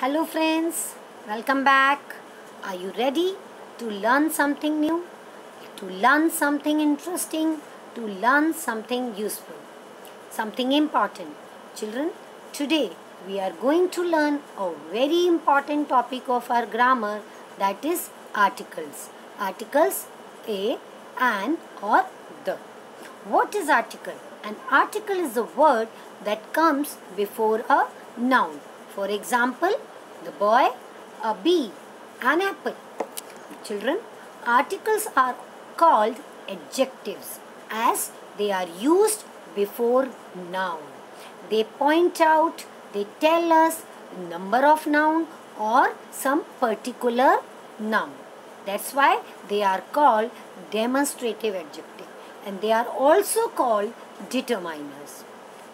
Hello friends, welcome back. Are you ready to learn something new? To learn something interesting? To learn something useful? Something important? Children, today we are going to learn a very important topic of our grammar that is articles. Articles a, an or the. What is article? An article is a word that comes before a noun. For example, the boy, a bee, an apple. Children, articles are called adjectives as they are used before noun. They point out, they tell us number of noun or some particular noun. That's why they are called demonstrative adjective and they are also called determiners.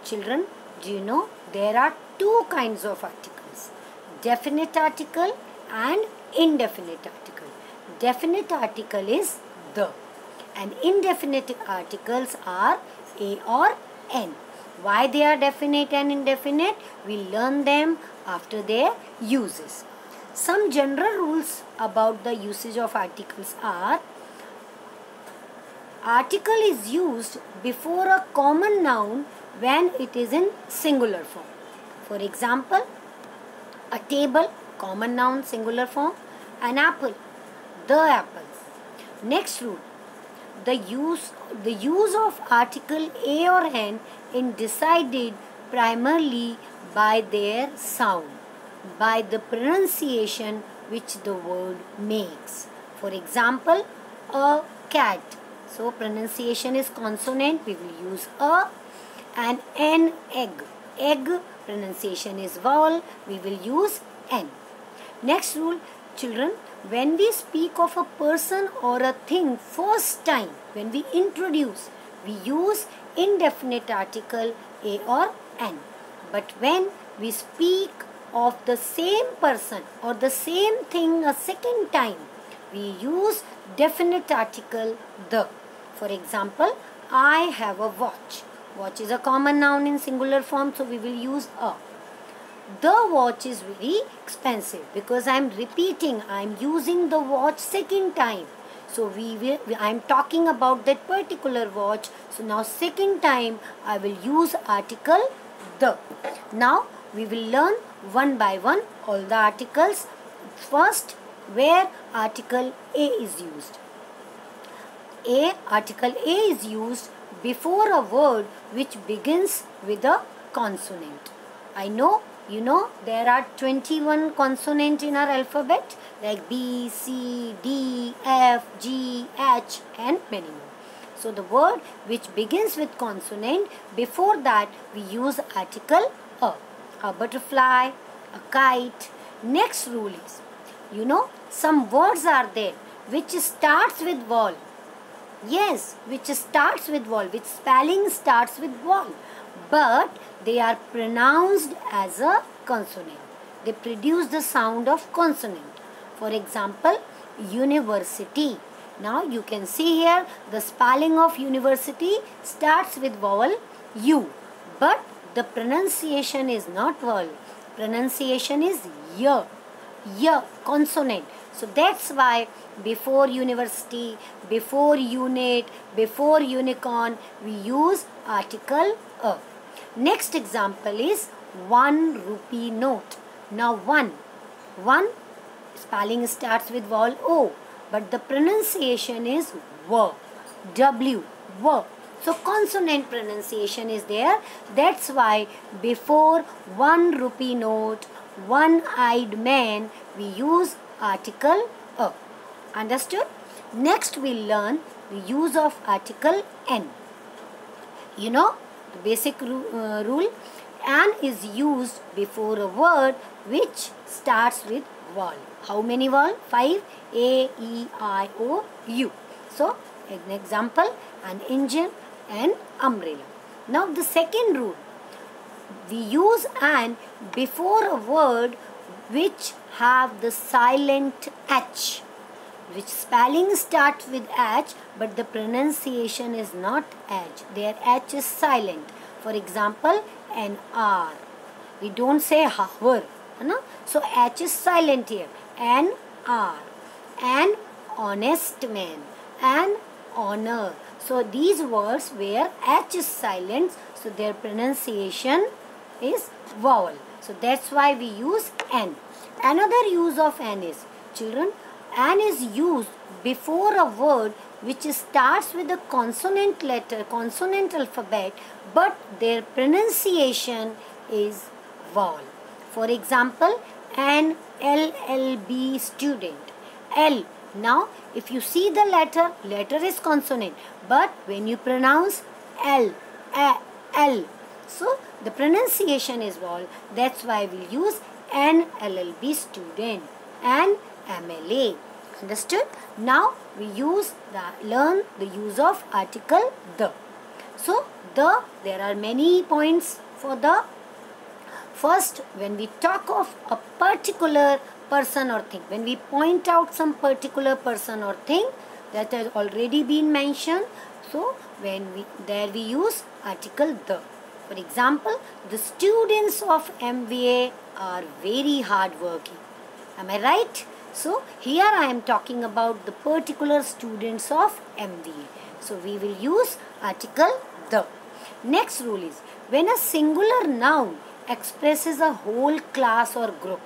Children, do you know there are two kinds of articles definite article and indefinite article. Definite article is the and indefinite articles are a or n. Why they are definite and indefinite? We learn them after their uses. Some general rules about the usage of articles are Article is used before a common noun when it is in singular form. For example, a table, common noun, singular form, an apple, the apple. Next rule, the use, the use of article a or n is decided primarily by their sound, by the pronunciation which the word makes. For example, a cat so pronunciation is consonant. We will use a and an egg. Egg pronunciation is vowel. We will use n. Next rule, children, when we speak of a person or a thing first time, when we introduce, we use indefinite article a or n. But when we speak of the same person or the same thing a second time, we use definite article the. For example, I have a watch. Watch is a common noun in singular form, so we will use a. The watch is very expensive because I am repeating, I am using the watch second time. So we will, I am talking about that particular watch. So now second time I will use article the. Now we will learn one by one all the articles. First, where article A is used. A, article A is used before a word which begins with a consonant. I know, you know, there are 21 consonants in our alphabet like B, C, D, F, G, H and many more. So the word which begins with consonant, before that we use article A. A butterfly, a kite. Next rule is, you know, some words are there which starts with vowel Yes, which starts with vowel, which spelling starts with vowel. But they are pronounced as a consonant. They produce the sound of consonant. For example, university. Now you can see here the spelling of university starts with vowel U. But the pronunciation is not vowel. Pronunciation is Y. Y, consonant. So that's why before university, before unit, before unicorn, we use article a. Next example is 1 rupee note. Now 1. 1 spelling starts with vowel O but the pronunciation is W. W. W. So consonant pronunciation is there. That's why before 1 rupee note, one-eyed man, we use article a. Understood? Next we'll learn the use of article n. You know the basic ru uh, rule an is used before a word which starts with vowel. How many vowel? 5 A, E, I, O, U. So an example an engine and umbrella. Now the second rule we use an before a word which have the silent H which spelling starts with H but the pronunciation is not H. Their H is silent. For example, an R. We don't say hour. ना so h is silent here an r an honest man an honor so these words where h is silent so their pronunciation is vowel so that's why we use n another use of n is children n is used before a word which starts with a consonant letter consonant alphabet but their pronunciation is vowel. For example an llb student. L. Now if you see the letter letter is consonant but when you pronounce l a, l so the pronunciation is vowel. That's why we use an llb student and mla understood? Now we use the learn the use of article the. So the there are many points for the. First when we talk of a particular person or thing when we point out some particular person or thing that has already been mentioned. So when we there we use article the for example the students of mba are very hard working am i right so here I am talking about the particular students of MBA. So we will use article the. Next rule is when a singular noun expresses a whole class or group,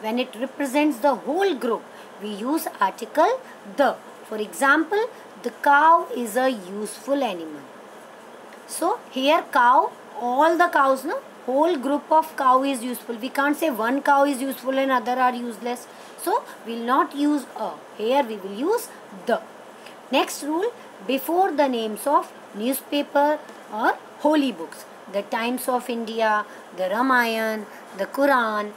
when it represents the whole group, we use article the. For example, the cow is a useful animal. So here cow, all the cows, no? Whole group of cow is useful. We can't say one cow is useful and other are useless. So, we will not use a. Here we will use the. Next rule, before the names of newspaper or holy books. The Times of India, the ramayan the Quran.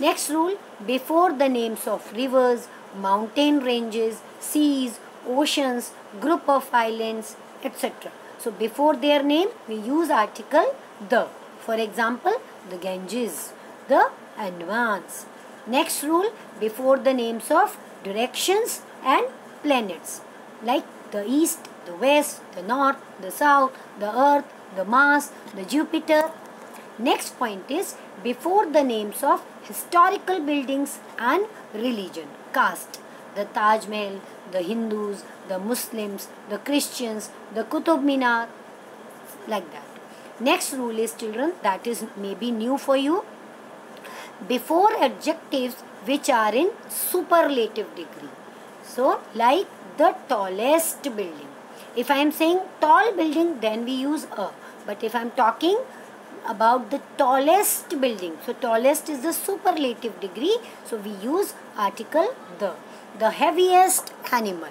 Next rule, before the names of rivers, mountain ranges, seas, oceans, group of islands, etc. So, before their name, we use article the. For example, the Ganges, the Advance. Next rule, before the names of directions and planets like the east, the west, the north, the south, the earth, the Mars, the Jupiter. Next point is before the names of historical buildings and religion, caste, the Taj Mahal, the Hindus, the Muslims, the Christians, the Qutub Minar, like that. Next rule is children that is maybe new for you before adjectives which are in superlative degree. So, like the tallest building. If I am saying tall building, then we use a. But if I am talking about the tallest building, so tallest is the superlative degree, so we use article the. The heaviest animal,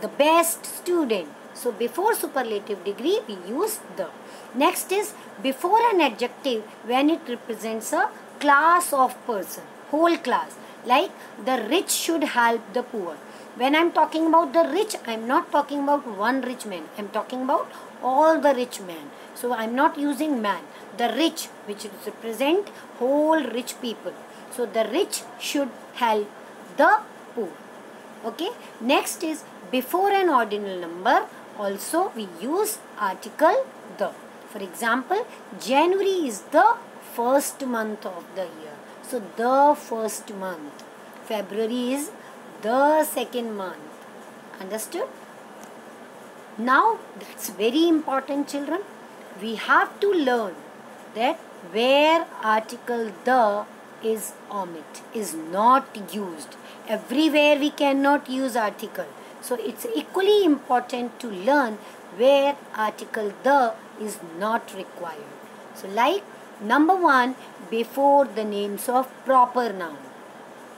the best student. So before superlative degree, we use the. Next is before an adjective when it represents a class of person, whole class. Like the rich should help the poor. When I'm talking about the rich, I'm not talking about one rich man. I'm talking about all the rich men. So I'm not using man. The rich, which represent whole rich people. So the rich should help the poor. Okay. Next is before an ordinal number. Also we use article the. For example, January is the first month of the year. So the first month. February is the second month. Understood? Now that's very important children. We have to learn that where article the is omit is not used. Everywhere we cannot use article. So it's equally important to learn where article the is not required. So like number one before the names of proper noun.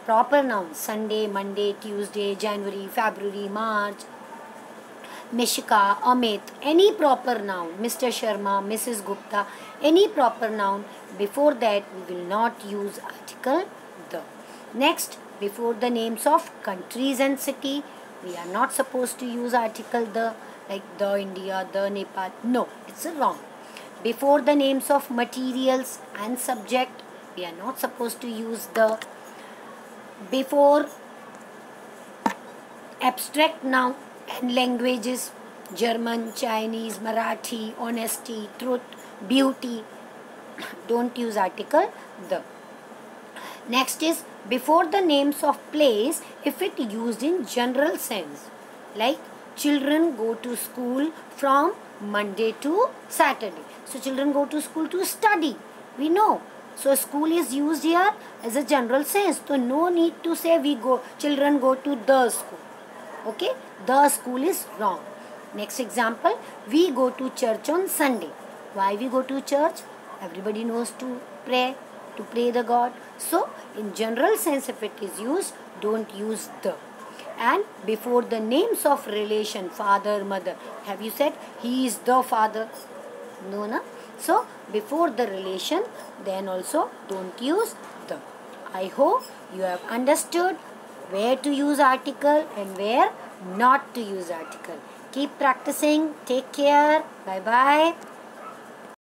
Proper nouns Sunday, Monday, Tuesday, January, February, March, Mishika, Amit, any proper noun, Mr. Sharma, Mrs. Gupta, any proper noun, before that we will not use article the. Next, before the names of countries and city, we are not supposed to use article the like the India, the Nepal. No, it's wrong. Before the names of materials and subject, we are not supposed to use the. Before abstract noun and languages, German, Chinese, Marathi, honesty, truth, beauty, don't use article the. Next is before the names of place if it used in general sense. Like children go to school from Monday to Saturday. So children go to school to study. We know. So school is used here as a general sense. So no need to say we go children go to the school. Okay? The school is wrong. Next example, we go to church on Sunday. Why we go to church? Everybody knows to pray, to pray the God. So in general sense if it is used, don't use the and before the names of relation father mother have you said he is the father no na so before the relation then also don't use the i hope you have understood where to use article and where not to use article. Keep practicing. Take care. Bye bye